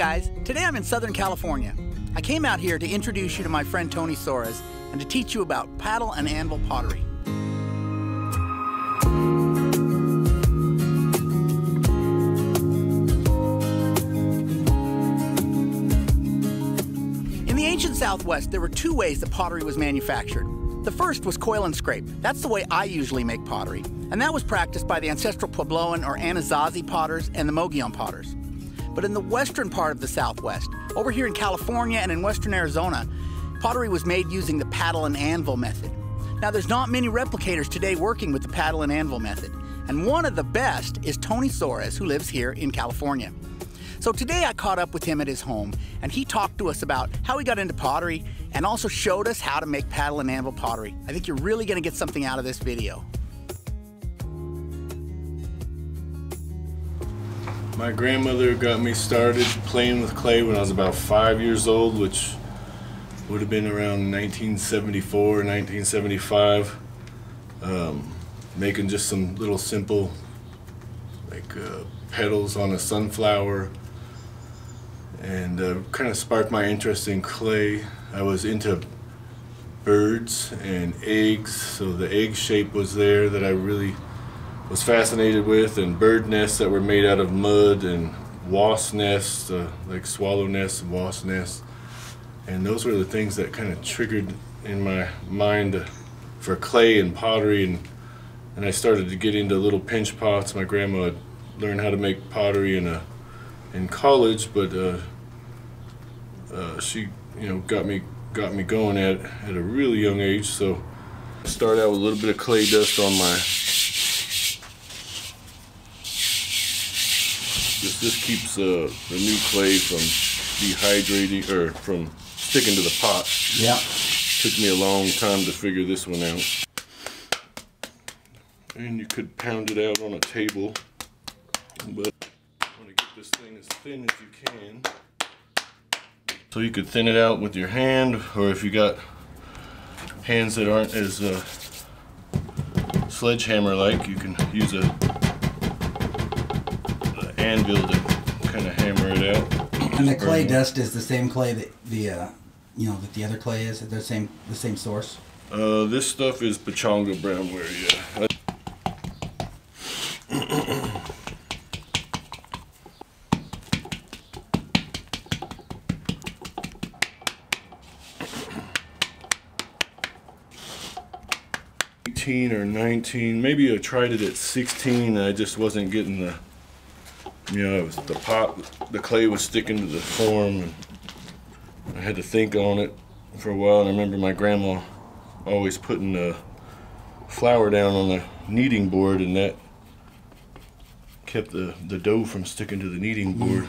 guys, today I'm in Southern California. I came out here to introduce you to my friend Tony Soares and to teach you about paddle and anvil pottery. In the ancient Southwest, there were two ways that pottery was manufactured. The first was coil and scrape. That's the way I usually make pottery. And that was practiced by the ancestral Puebloan or Anasazi potters and the Mogollon potters. But in the western part of the Southwest, over here in California and in western Arizona, pottery was made using the paddle and anvil method. Now, there's not many replicators today working with the paddle and anvil method, and one of the best is Tony Soares, who lives here in California. So today I caught up with him at his home, and he talked to us about how he got into pottery and also showed us how to make paddle and anvil pottery. I think you're really going to get something out of this video. My grandmother got me started playing with clay when I was about five years old, which would have been around 1974, 1975. Um, making just some little simple, like uh, petals on a sunflower, and uh, kind of sparked my interest in clay. I was into birds and eggs, so the egg shape was there that I really was fascinated with and bird nests that were made out of mud and wasp nests, uh, like swallow nests and wasp nests. And those were the things that kind of triggered in my mind for clay and pottery. And, and I started to get into little pinch pots. My grandma learned how to make pottery in, a, in college, but uh, uh, she you know got me got me going at, at a really young age. So I started out with a little bit of clay dust on my This, this keeps uh, the new clay from dehydrating or from sticking to the pot. Yeah. Took me a long time to figure this one out. And you could pound it out on a table, but want to get this thing as thin as you can. So you could thin it out with your hand, or if you got hands that aren't as uh, sledgehammer-like, you can use a anvil to kind of hammer it out. And the clay dust is the same clay that the uh, you know that the other clay is. The same the same source. Uh, this stuff is Pechanga brownware, yeah. Or nineteen, maybe I tried it at sixteen. I just wasn't getting the you know, the pot, the clay was sticking to the form. And I had to think on it for a while. And I remember my grandma always putting the flour down on the kneading board, and that kept the, the dough from sticking to the kneading board.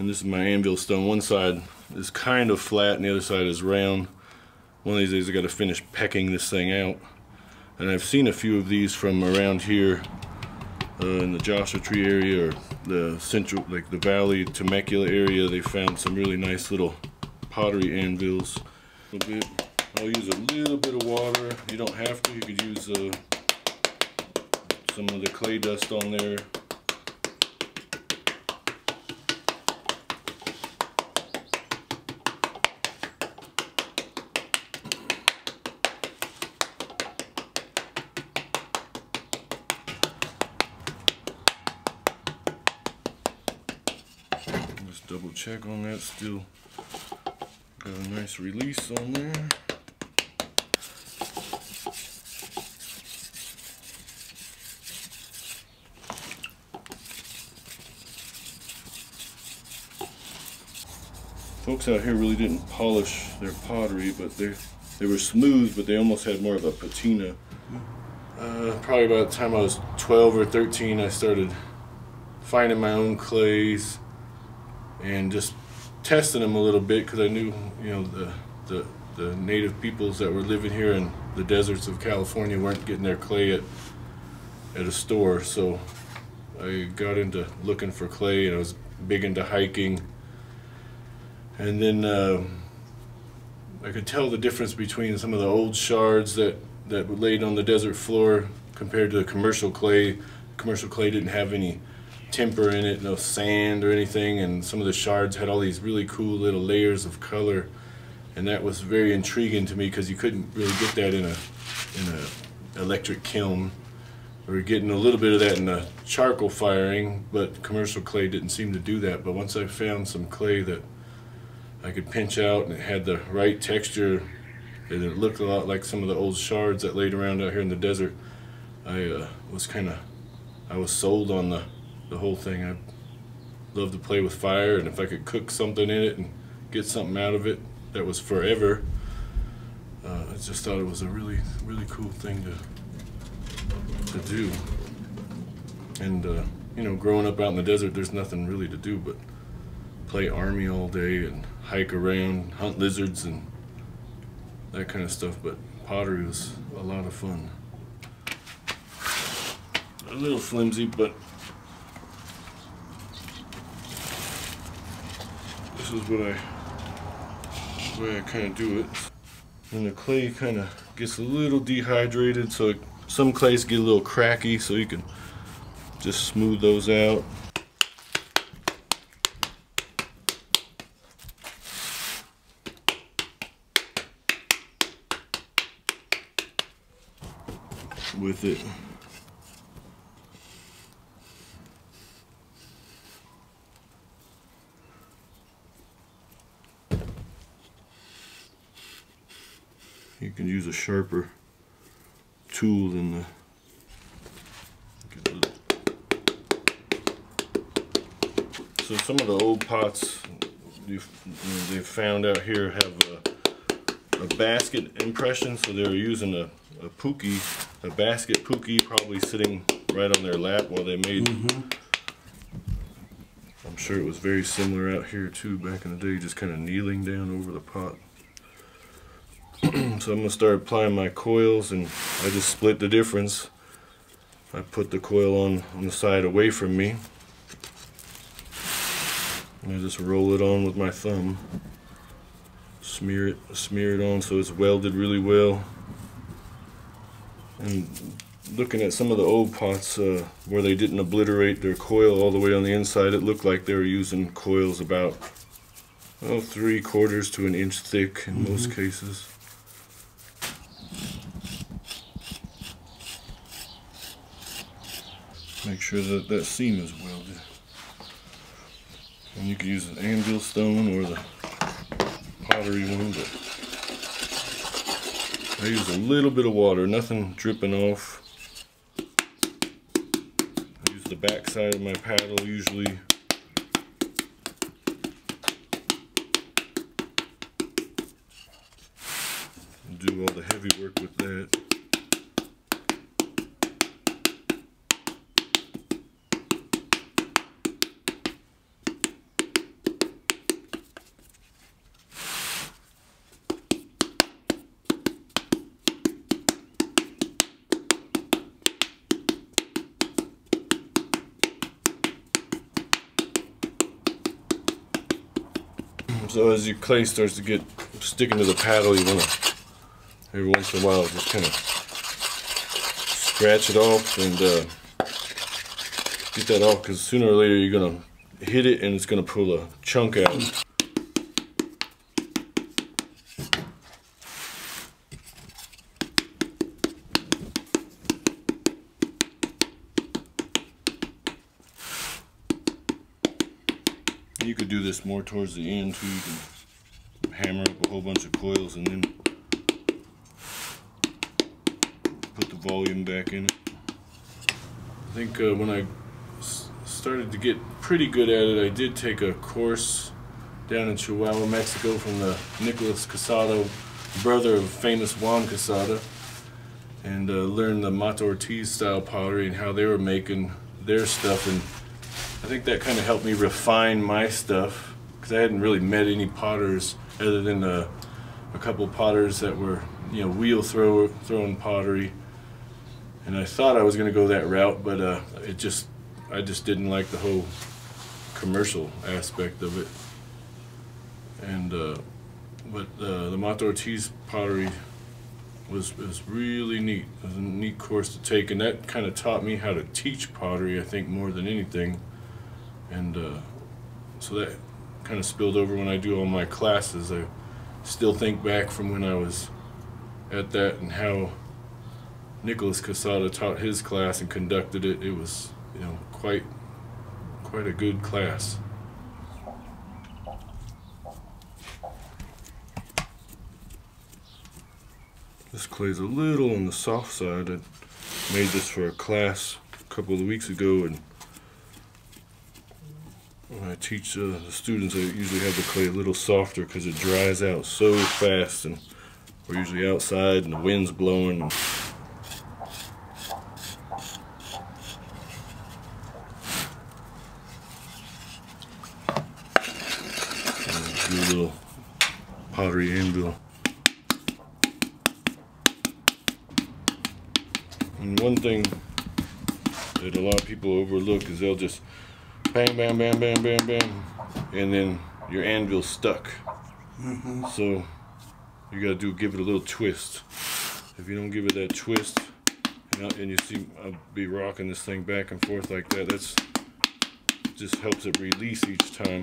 And this is my anvil stone. One side is kind of flat and the other side is round. One of these days I got to finish pecking this thing out. And I've seen a few of these from around here uh, in the Joshua Tree area or the central, like the Valley Temecula area. They found some really nice little pottery anvils. I'll use a little bit of water. You don't have to. You could use uh, some of the clay dust on there. Double check on that. Still got a nice release on there. Folks out here really didn't polish their pottery but they they were smooth but they almost had more of a patina. Uh, probably about the time I was 12 or 13 I started finding my own clays and just testing them a little bit because I knew you know the, the the native peoples that were living here in the deserts of California weren't getting their clay at at a store so I got into looking for clay, and I was big into hiking. And then uh, I could tell the difference between some of the old shards that that were laid on the desert floor compared to the commercial clay. Commercial clay didn't have any temper in it, no sand or anything, and some of the shards had all these really cool little layers of color, and that was very intriguing to me because you couldn't really get that in a in a electric kiln. We were getting a little bit of that in the charcoal firing, but commercial clay didn't seem to do that. But once I found some clay that I could pinch out and it had the right texture, and it looked a lot like some of the old shards that laid around out here in the desert, I uh, was kind of, I was sold on the, the whole thing. I love to play with fire, and if I could cook something in it and get something out of it that was forever, uh, I just thought it was a really, really cool thing to to do. And uh, you know, growing up out in the desert, there's nothing really to do but play army all day and hike around, hunt lizards, and that kind of stuff. But pottery was a lot of fun. A little flimsy, but this is what I, the way I kind of do it. And the clay kind of gets a little dehydrated, so it, some clays get a little cracky, so you can just smooth those out. with it. Can use a sharper tool than the so some of the old pots you they found out here have a, a basket impression so they were using a, a puki a basket puki probably sitting right on their lap while they made Mm -hmm. I'm sure it was very similar out here too back in the day just kind of kneeling down over the pot so I'm gonna start applying my coils and I just split the difference I put the coil on on the side away from me and I just roll it on with my thumb smear it smear it on so it's welded really well and looking at some of the old pots uh, where they didn't obliterate their coil all the way on the inside it looked like they were using coils about well three quarters to an inch thick in mm -hmm. most mm-hmm. cases make sure that that seam is welded. And you can use an anvil stone or the pottery one but I use a little bit of water nothing dripping off. I use the back side of my paddle usually. Do all the heavy work with that So as your clay starts to get sticking to the paddle, you want to every once in a while just kind of scratch it off and uh, get that off because sooner or later you're going to hit it and it's going to pull a chunk out. You could do this more towards the end too. You can hammer up a whole bunch of coils and then put the volume back in it. I think uh, when I started to get pretty good at it, I did take a course down in Chihuahua, Mexico from the Nicholas Quezada, brother of famous Juan Quezada, and uh, learned the Mata Ortiz style pottery and how they were making their stuff. And think that kind of helped me refine my stuff because I hadn't really met any potters other than a, a couple potters that were you know wheel throw throwing pottery and I thought I was going to go that route but uh, it just I just didn't like the whole commercial aspect of it. And uh, but uh, the Mata Ortiz pottery was was really neat. It was a neat course to take, and that kind of taught me how to teach pottery. I think more than anything, and uh, so that kind of spilled over when I do all my classes. I still think back from when I was at that and how Nicholas Quezada taught his class and conducted it. It was you know quite quite a good class. This clay's a little on the soft side. I made this for a class a couple of weeks ago and when I teach uh, the students, I usually have the clay a little softer because it dries out so fast and we're usually outside and the wind's blowing. And do a little pottery anvil. And one thing that a lot of people overlook is they'll just bang, bang, bang, bang, bang, bang, and then your anvil's stuck. Mm-hmm. So you gotta do give it a little twist. If you don't give it that twist, and, I- and you see I'll be rocking this thing back and forth like that, that's just helps it release each time.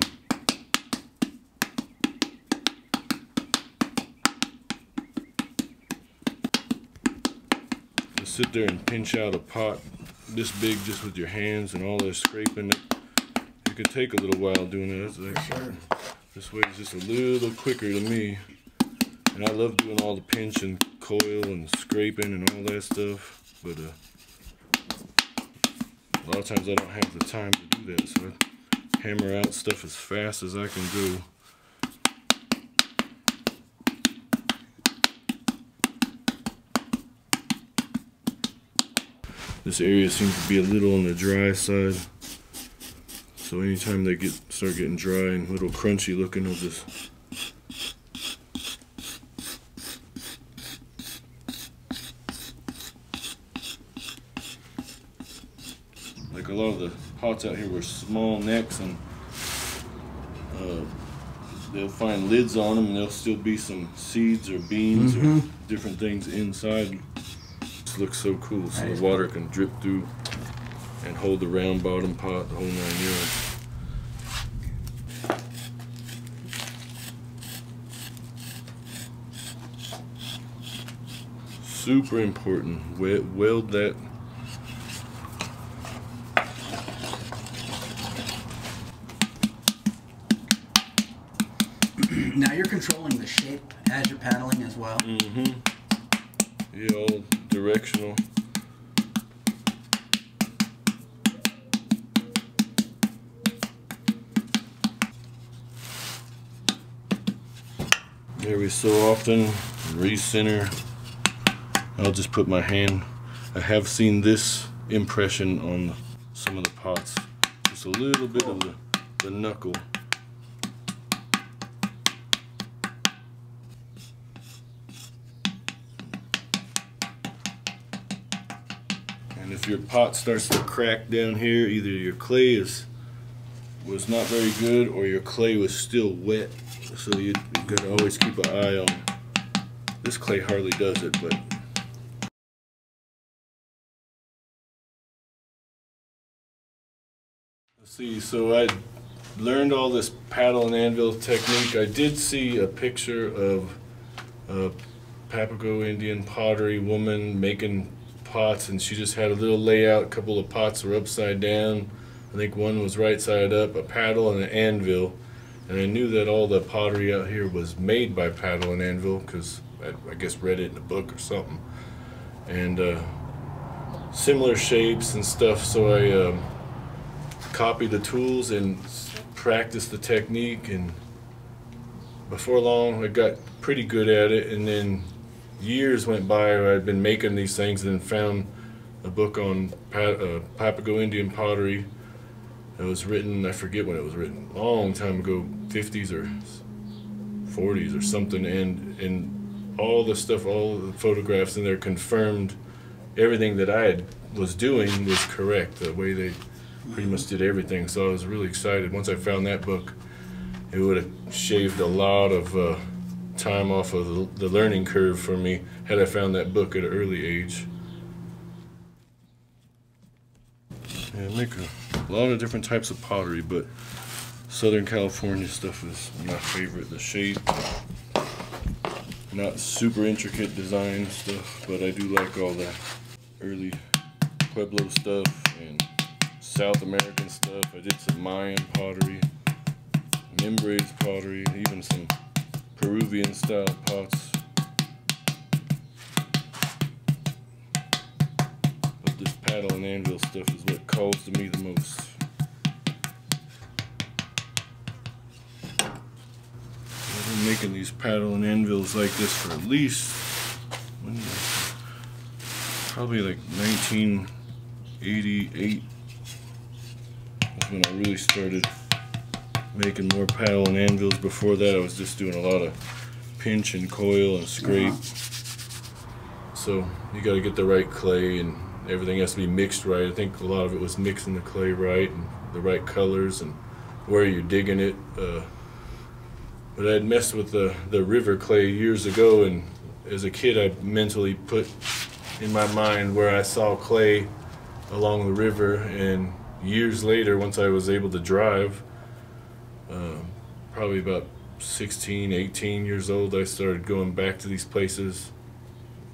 Sit there and pinch out a pot this big just with your hands and all that scraping, it could take a little while doing it. That's like, Sure. this way is just a little quicker to me. And I love doing all the pinch and coil and scraping and all that stuff. But uh, a lot of times I don't have the time to do that. So I hammer out stuff as fast as I can go. This area seems to be a little on the dry side. So anytime they get start getting dry and a little crunchy looking, I'll just like a lot of the pots out here were small necks and uh, they'll find lids on them and there'll still be some seeds or beans or different things inside. This looks so cool so the water can drip through and hold the round bottom pot the whole nine yards. Super important. We- Weld that Now you're controlling the shape as you're paddling as well. Mm-hmm. Yeah, all directional. Every so often, recenter. I'll just put my hand. I have seen this impression on some of the pots. Just a little bit of the, the knuckle. And if your pot starts to crack down here, either your clay is was not very good or your clay was still wet. So you, gotta always keep an eye on. This clay hardly does it, but see, so I learned all this paddle and anvil technique. I did see a picture of a Papago Indian pottery woman making pots, and she just had a little layout. A couple of pots were upside down. I think one was right side up, a paddle and an anvil. And I knew that all the pottery out here was made by paddle and anvil because I, I guess read it in a book or something. And uh, similar shapes and stuff, so I um, copied the tools and practiced the technique. And before long, I got pretty good at it. And then years went by where I'd been making these things and found a book on uh, Papago Indian pottery. It was written, I forget when it was written, long time ago, 50s or 40s or something. And, and all the stuff, all the photographs in there confirmed everything that I had, was doing was correct. The way they pretty much did everything. So I was really excited. Once I found that book, it would have shaved a lot of uh, time off of the, the learning curve for me had I found that book at an early age. Yeah, I make a lot of different types of pottery, but Southern California stuff is my favorite. The shape, not super intricate design stuff, but I do like all that early Pueblo stuff and South American stuff. I did some Mayan pottery, Mimbres pottery, even some Peruvian style pots. But this paddle and anvil stuff is what calls to me the most. Making these paddle and anvils like this for at least when probably like 1988 was when I really started making more paddle and anvils. Before that, I was just doing a lot of pinch and coil and scrape. So you got to get the right clay and everything has to be mixed right. I think a lot of it was mixing the clay right and the right colors and where you're digging it. Uh, but I had messed with the, the river clay years ago, and as a kid, I mentally put in my mind where I saw clay along the river. And years later, once I was able to drive, um, probably about 16, 18 years old, I started going back to these places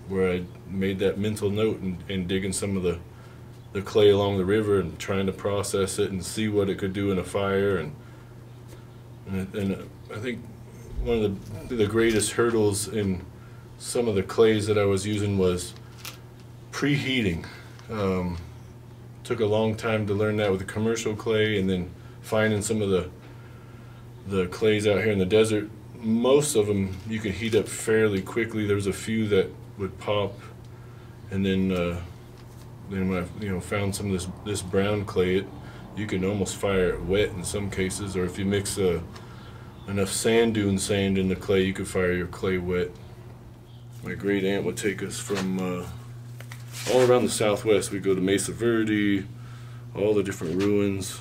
where I made that mental note and, and digging some of the, the clay along the river and trying to process it and see what it could do in a fire. And, and, and I think one of the, the greatest hurdles in some of the clays that I was using was preheating. Um, took a long time to learn that with the commercial clay and then finding some of the the clays out here in the desert. Most of them you can heat up fairly quickly. There's a few that would pop. And then uh, then when I you know found some of this this brown clay it you can almost fire it wet in some cases. Or if you mix uh, enough sand dune sand in the clay you could fire your clay wet my great aunt would take us from uh, all around the southwest We'd go to Mesa Verde all the different ruins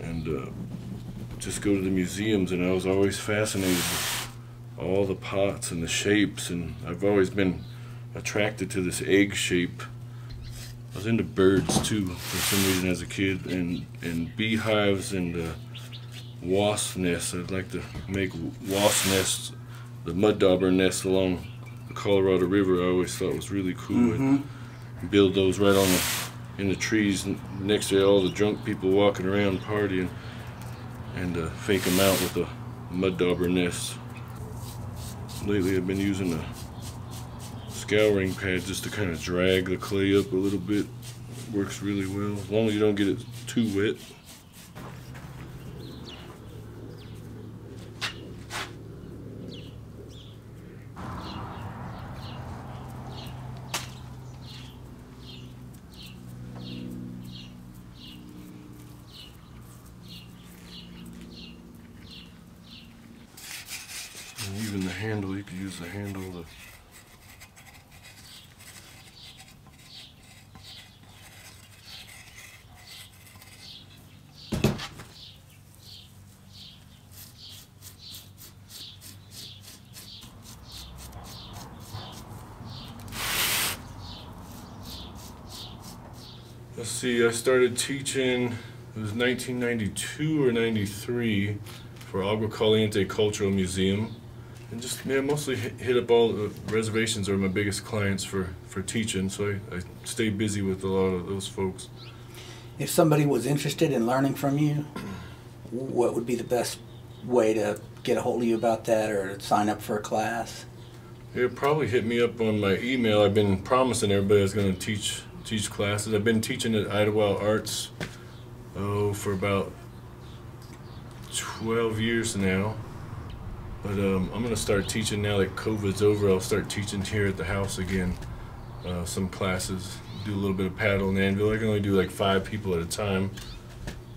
and uh, just go to the museums and I was always fascinated with all the pots and the shapes and I've always been attracted to this egg shape. I was into birds too for some reason as a kid and, and beehives and uh, wasp nests. I'd like to make wasp nests, the mud dauber nests along the Colorado River I always thought was really cool. I'd build those right on the in the trees next to all the drunk people walking around partying and uh, fake them out with a mud dauber nest. Lately I've been using a scouring pad just to kind of drag the clay up a little bit. Works really well, as long as you don't get it too wet. And even the handle, you could use the handle to Let's see, I started teaching, it was 1992 or 93 for Agua Caliente Cultural Museum. And just, yeah, mostly hit, up all the reservations are my biggest clients for, for teaching, so I, I stay busy with a lot of those folks. If somebody was interested in learning from you, what would be the best way to get a hold of you about that or sign up for a class? Yeah, probably hit me up on my email. I've been promising everybody I was going to teach teach classes. I've been teaching at Idyllwild Arts oh for about 12 years now. But um, I'm going to start teaching now that COVID's over. I'll start teaching here at the house again. Uh, some classes, do a little bit of paddle and anvil. I can only do like five people at a time.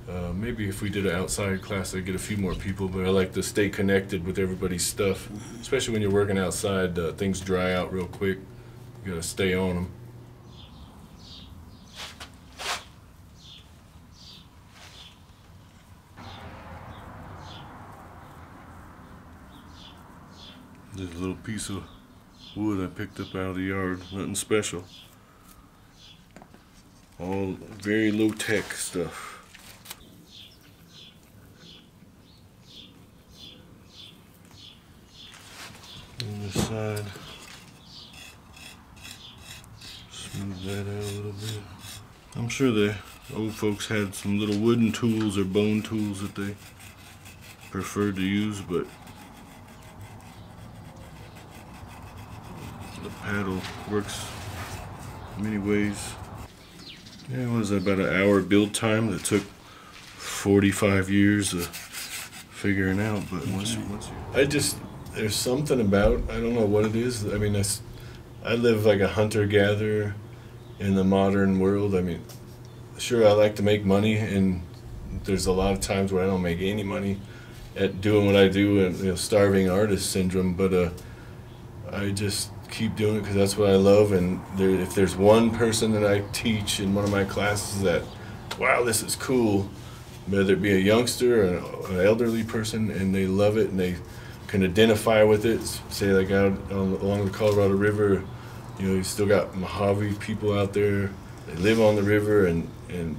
Uh, maybe if we did an outside class, I'd get a few more people, but I like to stay connected with everybody's stuff. Especially when you're working outside, uh, things dry out real quick. You gotta stay on them. A little piece of wood I picked up out of the yard. Nothing special. All very low tech stuff. On this side. Smooth that out a little bit. I'm sure the old folks had some little wooden tools or bone tools that they preferred to use, but the paddle works many ways. Yeah, it was about an hour build time that took 45 years of figuring out, but once, once you, I just there's something about I don't know what it is. I mean, I, I live like a hunter gatherer in the modern world. I mean, sure, I like to make money, and there's a lot of times where I don't make any money at doing what I do, and you know, starving artist syndrome. But uh, I just keep doing it because that's what I love. And there, if there's one person that I teach in one of my classes that, wow, this is cool, whether it be a youngster or an elderly person, and they love it and they can identify with it. Say like out on, along the Colorado River you know, you still got Mojave people out there. They live on the river, and and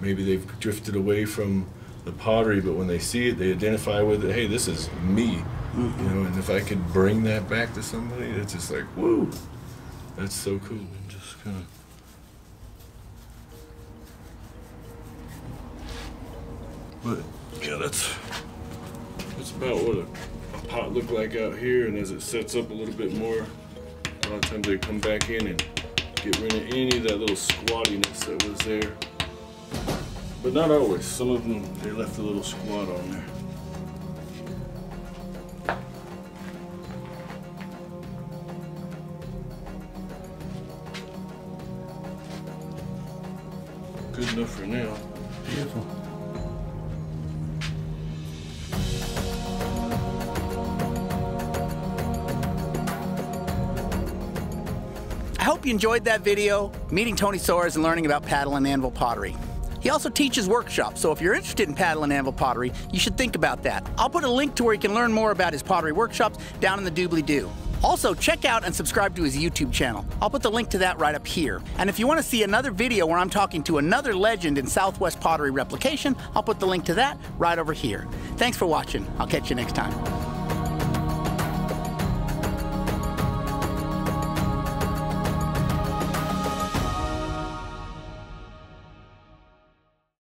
maybe they've drifted away from the pottery, but when they see it, they identify with it. Hey, this is me. Mm-hmm. You know, and if I could bring that back to somebody, it's just like, whoa, that's so cool. And just kind of. But yeah, that's that's about what a, a pot looked like out here, and as it sets up a little bit more. A lot of times they come back in and get rid of any of that little squattiness that was there. But not always. Some of them, they left a little squat on there. Enough for now. Beautiful. I hope you enjoyed that video, meeting Tony Soares and learning about paddle and anvil pottery. He also teaches workshops, so if you're interested in paddle and anvil pottery, you should think about that. I'll put a link to where you can learn more about his pottery workshops down in the doobly-doo. Also, check out and subscribe to his YouTube channel. I'll put the link to that right up here. And if you want to see another video where I'm talking to another legend in Southwest pottery replication, I'll put the link to that right over here. Thanks for watching. I'll catch you next time.